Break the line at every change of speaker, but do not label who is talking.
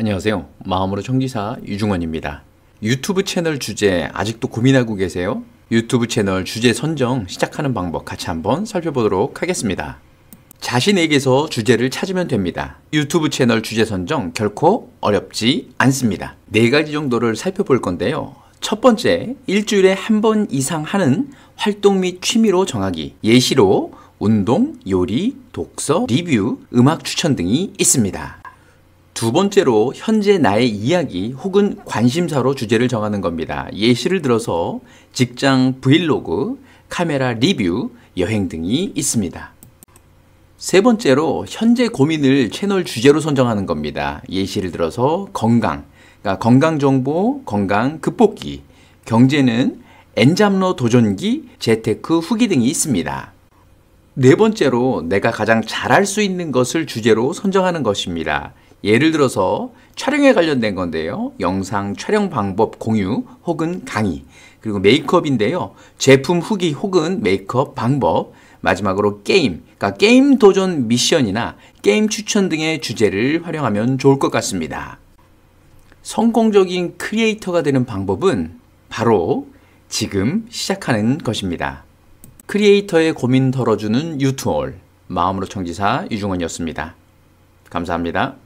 안녕하세요. 마음으로 청기사 유중원입니다. 유튜브 채널 주제 아직도 고민하고 계세요? 유튜브 채널 주제 선정 시작하는 방법 같이 한번 살펴보도록 하겠습니다. 자신에게서 주제를 찾으면 됩니다. 유튜브 채널 주제 선정 결코 어렵지 않습니다. 네 가지 정도를 살펴볼 건데요. 첫 번째, 일주일에 한 번 이상 하는 활동 및 취미로 정하기. 예시로 운동, 요리, 독서, 리뷰, 음악 추천 등이 있습니다. 두 번째로 현재 나의 이야기 혹은 관심사로 주제를 정하는 겁니다. 예시를 들어서 직장 브이로그, 카메라 리뷰, 여행 등이 있습니다. 세 번째로 현재 고민을 채널 주제로 선정하는 겁니다. 예시를 들어서 건강, 그러니까 건강 정보, 건강 극복기, 경제는 엔잡러 도전기, 재테크 후기 등이 있습니다. 네 번째로 내가 가장 잘할 수 있는 것을 주제로 선정하는 것입니다. 예를 들어서 촬영에 관련된 건데요. 영상 촬영 방법 공유 혹은 강의. 그리고 메이크업인데요. 제품 후기 혹은 메이크업 방법. 마지막으로 게임. 그러니까 게임 도전 미션이나 게임 추천 등의 주제를 활용하면 좋을 것 같습니다. 성공적인 크리에이터가 되는 방법은 바로 지금 시작하는 것입니다. 크리에이터의 고민 덜어주는 유투올 마음으로 청지사 유중원이었습니다. 감사합니다.